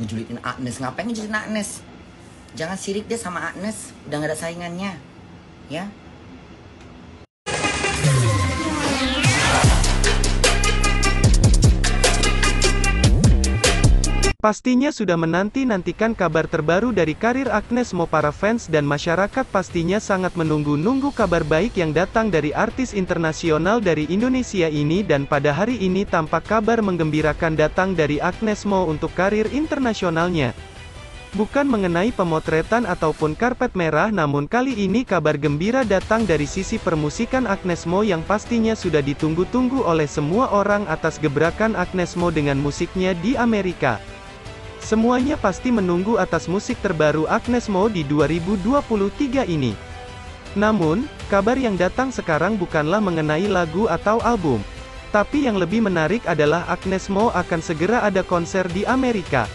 ngejulitin Agnes. Ngapain ngejulitin Agnes? Jangan sirik deh sama Agnes. Udah gak ada saingannya. Ya Pastinya sudah menanti-nantikan kabar terbaru dari karir Agnes Mo para fans dan masyarakat pastinya sangat menunggu-nunggu kabar baik yang datang dari artis internasional dari Indonesia ini dan pada hari ini tampak kabar menggembirakan datang dari Agnes Mo untuk karir internasionalnya. Bukan mengenai pemotretan ataupun karpet merah namun kali ini kabar gembira datang dari sisi permusikan Agnes Mo yang pastinya sudah ditunggu-tunggu oleh semua orang atas gebrakan Agnes Mo dengan musiknya di Amerika. Semuanya pasti menunggu atas musik terbaru Agnes Mo di 2023 ini. Namun, kabar yang datang sekarang bukanlah mengenai lagu atau album. Tapi yang lebih menarik adalah Agnes Mo akan segera ada konser di Amerika.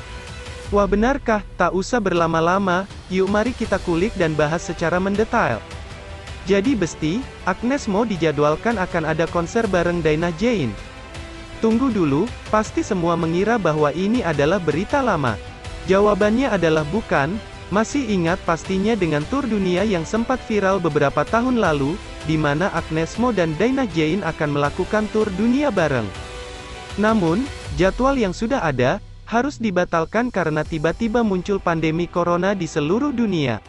Wah benarkah? Tak usah berlama-lama, yuk mari kita kulik dan bahas secara mendetail. Jadi Besti, Agnes Mo dijadwalkan akan ada konser bareng Daina Jane. Tunggu dulu, pasti semua mengira bahwa ini adalah berita lama. Jawabannya adalah bukan, masih ingat pastinya dengan tur dunia yang sempat viral beberapa tahun lalu, di mana Agnes Mo dan Daina Jane akan melakukan tur dunia bareng. Namun, jadwal yang sudah ada, harus dibatalkan karena tiba-tiba muncul pandemi corona di seluruh dunia.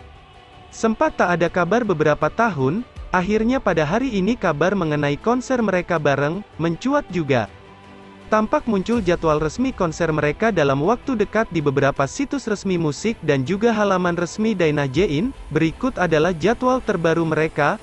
Sempat tak ada kabar beberapa tahun, akhirnya pada hari ini kabar mengenai konser mereka bareng, mencuat juga. Tampak muncul jadwal resmi konser mereka dalam waktu dekat di beberapa situs resmi musik dan juga halaman resmi Daina Jain. Berikut adalah jadwal terbaru mereka,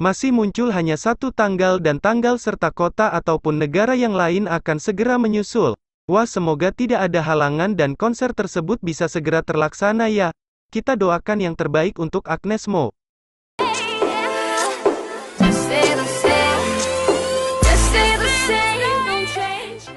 Masih muncul hanya satu tanggal dan tanggal serta kota ataupun negara yang lain akan segera menyusul. Wah semoga tidak ada halangan dan konser tersebut bisa segera terlaksana ya. Kita doakan yang terbaik untuk Agnes Mo.